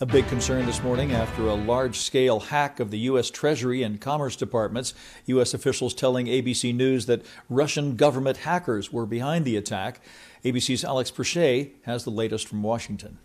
A big concern this morning after a large scale hack of the U.S. Treasury and Commerce Departments. U.S. officials telling ABC News that Russian government hackers were behind the attack. ABC's Alex Perez has the latest from Washington.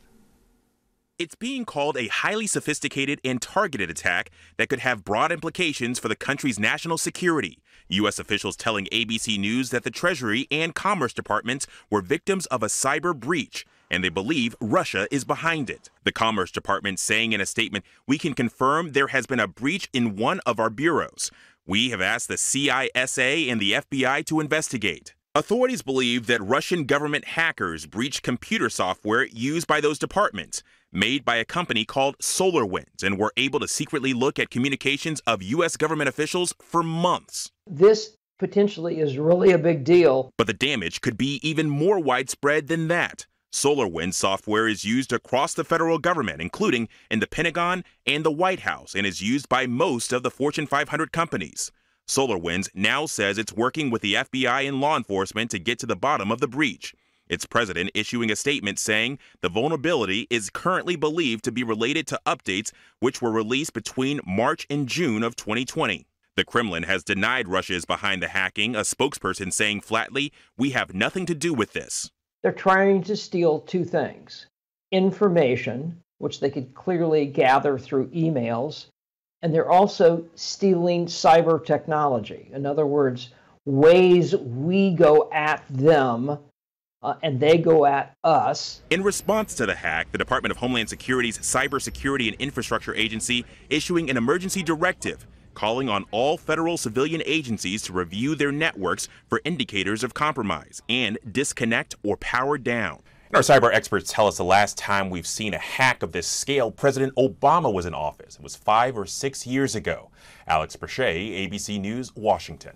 It's being called a highly sophisticated and targeted attack that could have broad implications for the country's national security. U.S. officials telling ABC News that the Treasury and Commerce Departments were victims of a cyber breach and they believe Russia is behind it. The Commerce Department saying in a statement, We can confirm there has been a breach in one of our bureaus. We have asked the CISA and the FBI to investigate. Authorities believe that Russian government hackers breached computer software used by those departments, made by a company called SolarWinds, and were able to secretly look at communications of U.S. government officials for months. This potentially is really a big deal. But the damage could be even more widespread than that. SolarWinds software is used across the federal government, including in the Pentagon and the White House, and is used by most of the Fortune 500 companies. SolarWinds now says it's working with the FBI and law enforcement to get to the bottom of the breach. Its president issuing a statement saying the vulnerability is currently believed to be related to updates which were released between March and June of 2020. The Kremlin has denied Russia is behind the hacking, a spokesperson saying flatly, We have nothing to do with this. They're trying to steal two things information, which they could clearly gather through emails, and they're also stealing cyber technology. In other words, ways we go at them uh, and they go at us. In response to the hack, the Department of Homeland Security's Cybersecurity and Infrastructure Agency issuing an emergency directive calling on all federal civilian agencies to review their networks for indicators of compromise and disconnect or power down. And our cyber experts tell us the last time we've seen a hack of this scale, President Obama was in office. It was five or six years ago. Alex Perez, ABC News, Washington.